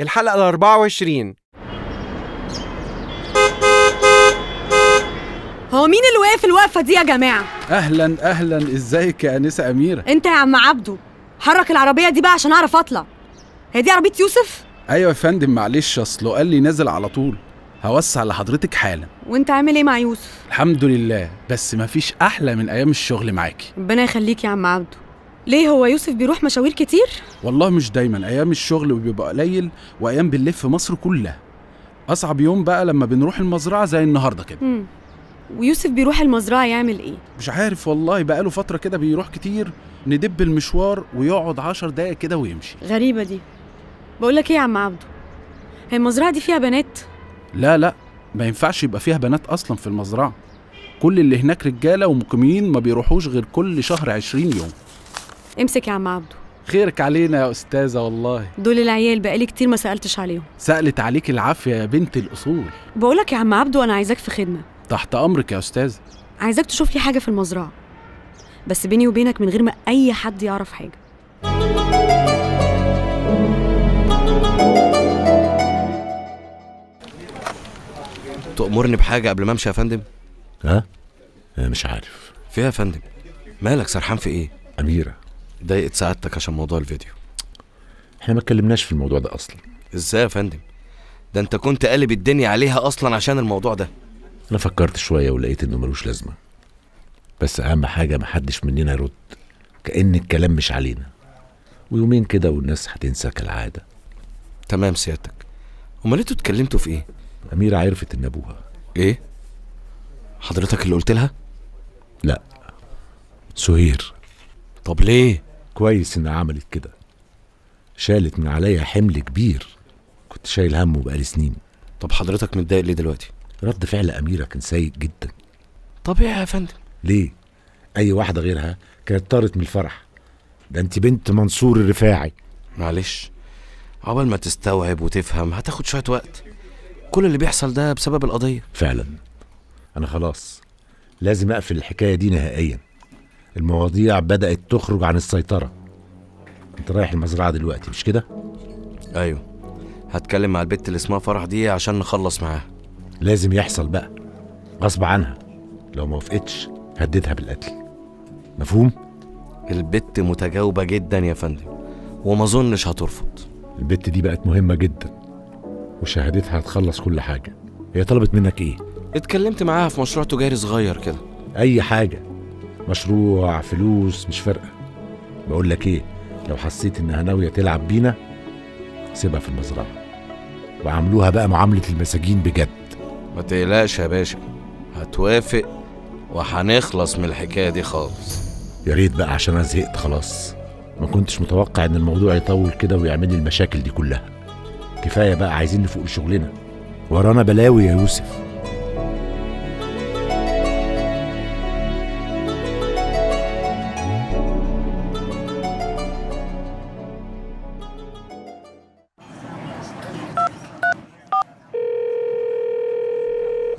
الحلقة ال 24 هو مين اللي واقف الوقفة دي يا جماعة؟ أهلا أهلا. إزيك يا انسه أميرة؟ أنت يا عم عبده. حرك العربية دي بقى عشان أعرف أطلع. هي دي عربية يوسف؟ أيوه يا فندم معلش. أصله قال لي نازل على طول. هوسع لحضرتك حالا. وأنت عامل إيه مع يوسف؟ الحمد لله. بس مفيش أحلى من أيام الشغل معاكي. ربنا يخليك يا عم عبده. ليه هو يوسف بيروح مشاوير كتير؟ والله مش دايما. أيام الشغل بيبقى قليل وأيام بنلف مصر كلها. أصعب يوم بقى لما بنروح المزرعة زي النهارده كده. امم ويوسف بيروح المزرعة يعمل إيه؟ مش عارف والله. بقاله فترة كده بيروح كتير ندب المشوار ويقعد عشر دقايق كده ويمشي. غريبة دي. بقول لك إيه يا عم عبده؟ هي المزرعة دي فيها بنات؟ لا لا. ما ينفعش يبقى فيها بنات أصلا في المزرعة. كل اللي هناك رجالة ومقيمين ما بيروحوش غير كل شهر عشرين يوم. امسك يا عم عبده. خيرك علينا يا أستاذة والله. دول العيال بقالي كتير ما سألتش عليهم. سألت عليك العافية يا بنت الأصول. بقول لك يا عم عبده أنا عايزاك في خدمة. تحت أمرك يا أستاذ عايزاك تشوف لي حاجة في المزرعة. بس بيني وبينك من غير ما أي حد يعرف حاجة. تأمرني بحاجة قبل ما أمشي يا فندم؟ ها؟ أنا مش عارف. فيها يا فندم. مالك سرحان في إيه؟ أميرة. ضايقت سعادتك عشان موضوع الفيديو. إحنا ما اتكلمناش في الموضوع ده أصلا. إزاي يا فندم؟ ده أنت كنت قالب الدنيا عليها أصلا عشان الموضوع ده. أنا فكرت شوية ولقيت إنه ملوش لازمة. بس أهم حاجة محدش مننا يرد. كأن الكلام مش علينا. ويومين كده والناس هتنسى كالعادة. تمام سيادتك. أمال أنتوا اتكلمتوا في إيه؟ أميرة عرفت إن أبوها. إيه؟ حضرتك اللي قلت لها؟ لا. سهير. طب ليه؟ كويس إنها عملت كده. شالت من عليا حمل كبير. كنت شايل همه بقالي سنين. طب حضرتك متضايق ليه دلوقتي؟ رد فعل أميرة كان سيء جدا. طبيعي يا فندم. ليه؟ أي واحدة غيرها كانت طارت من الفرح. ده أنت بنت منصور الرفاعي. معلش. عقبال ما تستوعب وتفهم هتاخد شوية وقت. كل اللي بيحصل ده بسبب القضية. فعلا. أنا خلاص. لازم أقفل الحكاية دي نهائيا. المواضيع بدأت تخرج عن السيطرة. أنت رايح المزرعة دلوقتي مش كده؟ أيوه. هتكلم مع البت اللي اسمها فرح دي عشان نخلص معاها. لازم يحصل بقى غصب عنها. لو ما وافقتش هددها بالقتل. مفهوم؟ البت متجاوبة جدا يا فندم وما أظنش هترفض. البت دي بقت مهمة جدا وشهادتها هتخلص كل حاجة. هي طلبت منك إيه؟ اتكلمت معاها في مشروع تجاري صغير كده. أي حاجة. مشروع فلوس مش فارقة. بقول لك إيه لو حسيت إنها ناوية تلعب بينا سيبها في المزرعة. وعاملوها بقى معاملة المساجين بجد. ما تقلقش يا باشا هتوافق وهنخلص من الحكاية دي خالص. يا ريت بقى عشان أنا زهقت خلاص. ما كنتش متوقع إن الموضوع يطول كده ويعمل لي المشاكل دي كلها. كفاية بقى عايزين نفوق لشغلنا ورانا بلاوي يا يوسف.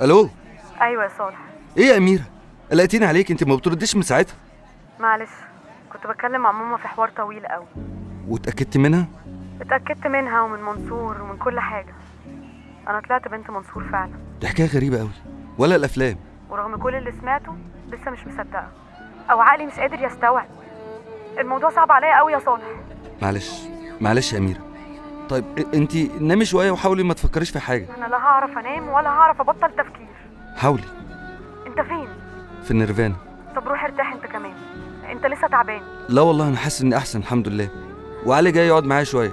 ألو؟ أيوه يا صالح. إيه يا أميرة؟ قلقتيني عليك أنت ما بترديش من ساعتها. معلش كنت بتكلم مع ماما في حوار طويل قوي واتاكدت منها؟ اتأكدت منها ومن منصور ومن كل حاجة. أنا طلعت بنت منصور فعلا. دي حكاية غريبة قوي ولا الأفلام. ورغم كل اللي سمعته لسه مش مصدقة. أو عقلي مش قادر يستوعب. الموضوع صعب عليا قوي يا صالح. معلش معلش يا أميرة. طيب انت نامي شوية وحاولي ما تفكريش في حاجة. أنا لا هعرف أنام ولا هعرف أبطل تفكير. حاولي. أنت فين؟ في النيرفانا. طب روح ارتاح أنت كمان. أنت لسه تعبان. لا والله أنا حاسس إني أحسن الحمد لله. وعلي جاي يقعد معايا شوية.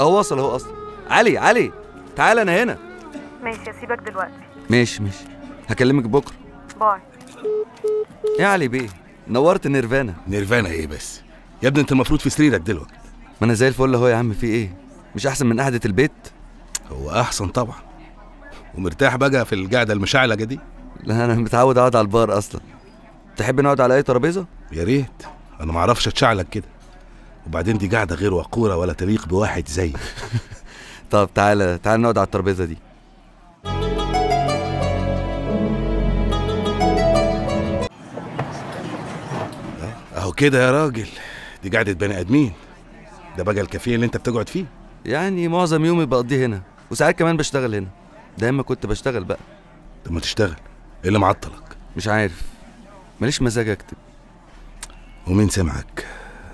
أهو وصل أهو أصلا. علي علي تعال أنا هنا. ماشي أسيبك دلوقتي. ماشي ماشي. هكلمك بكرة. bye. إيه يا علي بيه نورت نيرفانا. نيرفانا إيه بس؟ يا ابني أنت المفروض في سريرك دلوقتي. ما أنا زي الفل أهو يا عم في إيه؟ مش أحسن من قعدة البيت؟ هو أحسن طبعا. ومرتاح بقى في القعدة المشعلقة دي. لا أنا متعود أقعد على البار أصلا. تحب نقعد على أي ترابيزة؟ يا ريت. أنا ما أعرفش أتشعلق كده. وبعدين دي قاعدة غير وقورة ولا تليق بواحد زيي. طب تعالى تعالى نقعد على الترابيزة دي. أهو كده يا راجل. دي قعدة بني آدمين. ده بقى الكافيه اللي أنت بتقعد فيه. يعني معظم يومي بقضيه هنا وساعات كمان بشتغل هنا. دايما كنت بشتغل بقى. طب ما تشتغل. إيه اللي معطلك؟ مش عارف. ماليش مزاج أكتب. ومين سمعك؟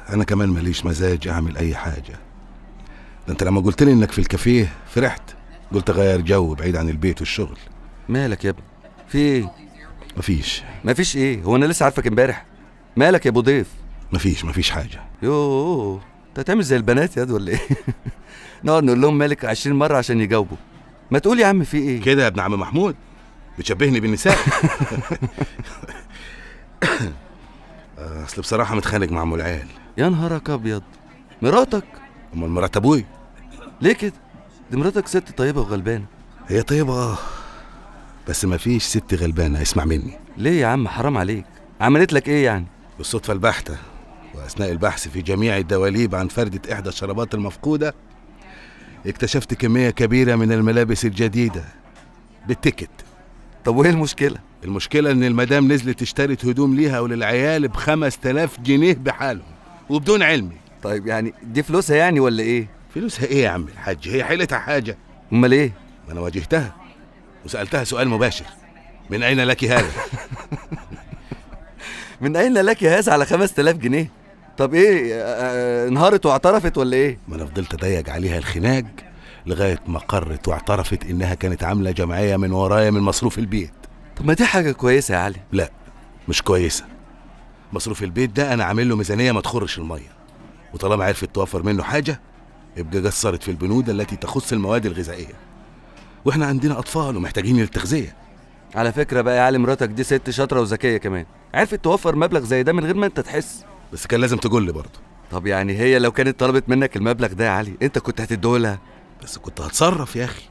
أنا كمان ماليش مزاج أعمل أي حاجة. ده أنت لما قلت لي إنك في الكافيه فرحت. قلت اغير جو بعيد عن البيت والشغل. مالك يا ابني؟ في إيه؟ مفيش. مفيش إيه؟ هو أنا لسه عارفك إمبارح. مالك يا أبو ضيف؟ مفيش مفيش حاجة. يوه انت هتعمل زي البنات ياد ولا إيه؟ نقعد نقول لهم مالك 20 مرة عشان يجاوبوا. ما تقول يا عم في إيه؟ كده يا ابن عم محمود. بتشبهني بالنساء. آه، أصل بصراحة متخانق مع أم العيال. يا نهارك أبيض. مراتك؟ أمال مرات أبوي؟ ليه كده؟ دي مراتك ست طيبة وغلبانة. هي طيبة آه. بس مفيش ست غلبانة اسمع مني. ليه يا عم؟ حرام عليك. عملت لك إيه يعني؟ بالصدفة البحتة وأثناء البحث في جميع الدواليب عن فردة إحدى الشرابات المفقودة اكتشفت كمية كبيرة من الملابس الجديدة. بالتيكت. طب وإيه المشكلة؟ المشكلة إن المدام نزلت اشترت هدوم ليها وللعيال ب 5000 جنيه بحالهم. وبدون علمي. طيب يعني دي فلوسها يعني ولا إيه؟ فلوسها إيه يا عم الحاج؟ هي حيلتها حاجة. أمال إيه؟ ما أنا واجهتها. وسألتها سؤال مباشر. من أين لك هذا؟ من أين لك هذا على 5000 جنيه؟ طب إيه آه، آه، انهارت واعترفت ولا إيه؟ ما أنا فضلت اضيق عليها الخناق لغاية ما قرت واعترفت إنها كانت عاملة جمعية من ورايا من مصروف البيت. طب ما دي حاجة كويسة يا علي. لا مش كويسة. مصروف البيت ده أنا عامل له ميزانية ما تخرش المية. وطالما عرفت توفر منه حاجة يبقى قصرت في البنود التي تخص المواد الغذائية. وإحنا عندنا أطفال ومحتاجين للتغذيه على فكرة بقى يا علي مراتك دي ست شاطرة وذكية كمان. عرفت توفر مبلغ زي ده من غير ما أنت تحس؟ بس كان لازم تقول لي برضه. طب يعني هي لو كانت طلبت منك المبلغ ده يا علي انت كنت هتديهولها؟ بس كنت هتصرف يا أخي.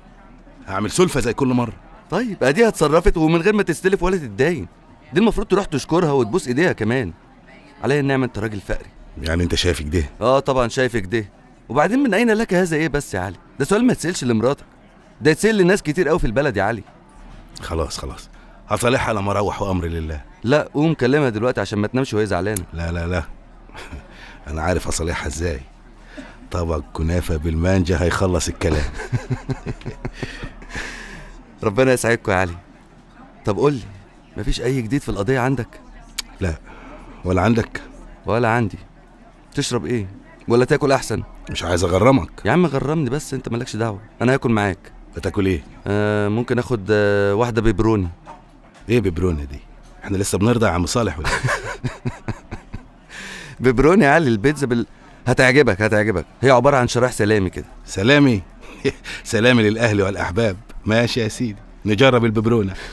هعمل سلفة زي كل مرة. طيب اديها اتصرفت ومن غير ما تستلف ولا تتداين. دي المفروض تروح تشكرها وتبوس ايديها كمان. عليا النعمة انت راجل فقري. يعني انت شايف كده آه طبعا شايفك ده. وبعدين من أين لك هذا إيه بس يا علي؟ ده سؤال ما تسالش لمراتك. ده يتسأل لناس كتير قوي في البلد يا علي. خلاص خلاص. هصالحها لما أروح وامري لله. لا قوم كلمها دلوقتي عشان ما تنامش وهي زعلانة. لا لا لا. أنا عارف اصالحها إزاي. طبق كنافة بالمانجا هيخلص الكلام. ربنا يسعدكم يا علي. طب قول لي مفيش أي جديد في القضية عندك؟ لا ولا عندك. ولا عندي. تشرب إيه؟ ولا تاكل أحسن؟ مش عايز أغرمك. يا عم غرمني بس أنت مالكش دعوة. أنا هاكل معاك. بتاكل إيه؟ آه ممكن آخد آه واحدة بيبروني. إيه ببرونه دي؟ إحنا لسه بنرضع يا عم صالح ولا إيه؟ بيبروني يا علي البيتزا بال هتعجبك هتعجبك. هي عبارة عن شرايح سلامي كده. سلامي؟ سلامي للأهل والأحباب. ماشي يا سيدي. نجرب الببرونة.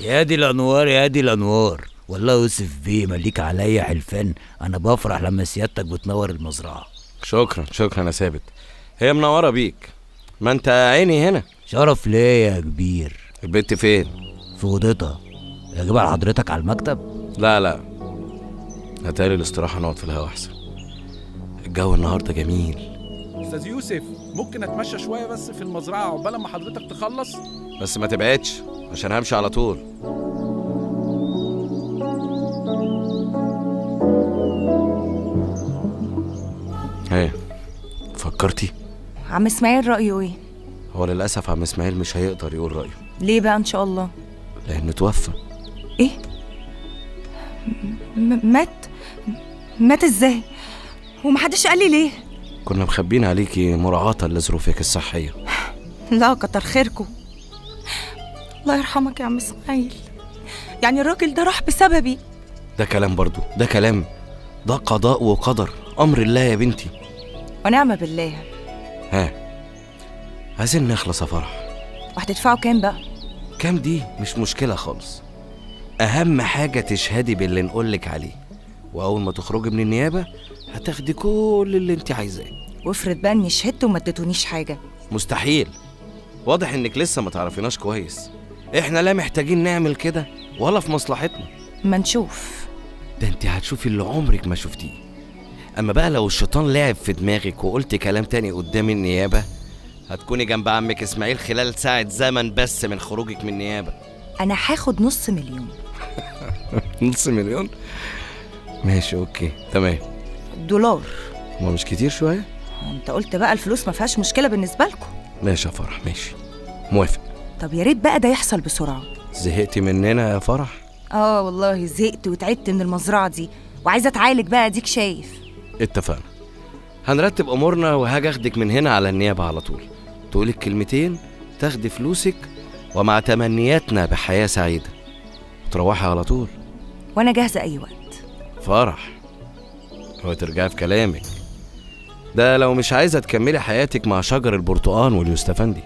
يا دي الأنوار يا دي الأنوار. والله يوسف بيه مليك عليا حلفان. أنا بفرح لما سيادتك بتنور المزرعة. شكرا شكرا يا ثابت. هي منوره بيك. ما انت عيني هنا. شرف ليا يا كبير. البت فين؟ في أوضتها. اجيبها لحضرتك على المكتب؟ لا لا. هتالي الاستراحة نقعد في الهوا أحسن. الجو النهارده جميل. أستاذ يوسف ممكن أتمشى شوية بس في المزرعة عقبال ما حضرتك تخلص؟ بس ما تبعدش عشان همشي على طول. فكرتي عم اسماعيل رأيه إيه؟ هو للأسف عم اسماعيل مش هيقدر يقول رأيه ليه بقى إن شاء الله؟ لأنه توفى إيه؟ م- مات؟ مات إزاي؟ ومحدش قال لي ليه؟ كنا مخبين عليكي مراعاة لظروفك الصحية لا كتر خيركم الله يرحمك يا عم إسماعيل يعني الراجل ده راح بسببي ده كلام برضو ده كلام ده قضاء وقدر أمر الله يا بنتي ونعم بالله. ها عايزين نخلص يا فرح. وهتدفعوا كام بقى؟ كام دي؟ مش مشكلة خالص. أهم حاجة تشهدي باللي نقولك عليه. وأول ما تخرجي من النيابة هتاخدي كل اللي انت عايزاه. وافرض بقى اني شهدت وما اديتونيش حاجة. مستحيل. واضح إنك لسه ما تعرفيناش كويس. إحنا لا محتاجين نعمل كده ولا في مصلحتنا. ما نشوف. ده انت هتشوفي اللي عمرك ما شفتيه. أما بقى لو الشيطان لعب في دماغك وقلت كلام تاني قدام النيابة هتكوني جنب عمك إسماعيل خلال ساعة زمن بس من خروجك من النيابة. أنا هاخد نص مليون. نص مليون؟ ماشي أوكي تمام. دولار. ما مش كتير شوية؟ أنت قلت بقى الفلوس ما فيهاش مشكلة بالنسبة لكم. ماشي يا فرح ماشي. موافق. طب يا ريت بقى ده يحصل بسرعة. زهقتي مننا يا فرح؟ آه والله زهقت وتعبت من المزرعة دي. وعايزة أتعالج بقى أديك شايف. اتفقنا. هنرتب أمورنا وهاجي أخدك من هنا على النيابة على طول. تقولي الكلمتين تاخدي فلوسك ومع تمنياتنا بحياة سعيدة. وتروحي على طول. وأنا جاهزة أي وقت. فرح. هو ترجعي في كلامك. ده لو مش عايزة تكملي حياتك مع شجر البرتقال واليوستفندي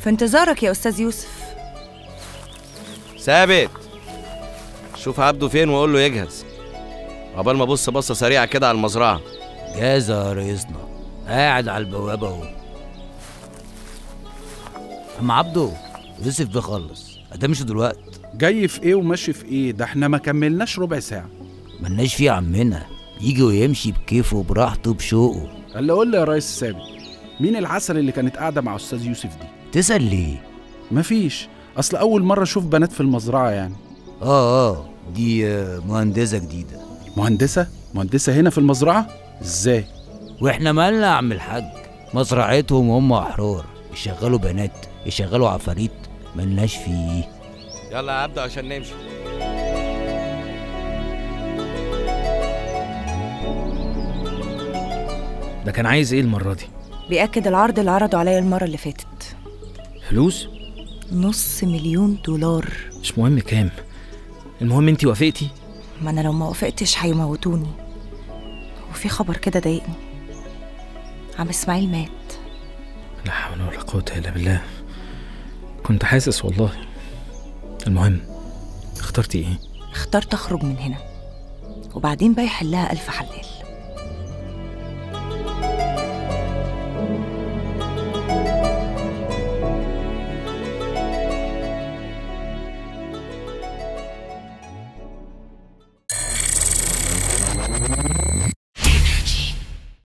في انتظارك يا أستاذ يوسف. ثابت! شوف عبده فين وقول له يجهز. عقبال ما ابص بصة سريعة كده على المزرعة. جاهزة يا ريسنا. قاعد على البوابة اهو. عم عبده يوسف بيخلص ده مش دلوقتي جاي في إيه وماشي في إيه؟ ده إحنا ما كملناش ربع ساعة. ملناش فيه عمنا. يجي ويمشي بكيفه وبراحته بشوقه. قال قول لي يا ريس ثابت مين العسل اللي كانت قاعدة مع أستاذ يوسف دي؟ تسأل ليه؟ مفيش. أصل أول مرة أشوف بنات في المزرعة يعني. آه آه. دي آه، مهندسة؟ مهندسة هنا في المزرعة؟ إزاي؟ وإحنا مالنا يا عم الحاج؟ مزرعتهم هم أحرار يشغلوا بنات يشغلوا عفاريت ملناش فيه. يلا يا عبده عشان نمشي. ده كان عايز إيه المرة دي؟ بيأكد العرض اللي عرضوا عليا المرة اللي فاتت. فلوس؟ نص مليون دولار. مش مهم كام. المهم انتي وافقتي؟ ما أنا لو ما وافقتش هيموتوني. وفي خبر كده ضايقني. عم إسماعيل مات. لا حول ولا قوة إلا بالله. كنت حاسس والله. المهم اخترتي إيه؟ اخترت أخرج من هنا. وبعدين بقى يحلها ألف حلال.